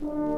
you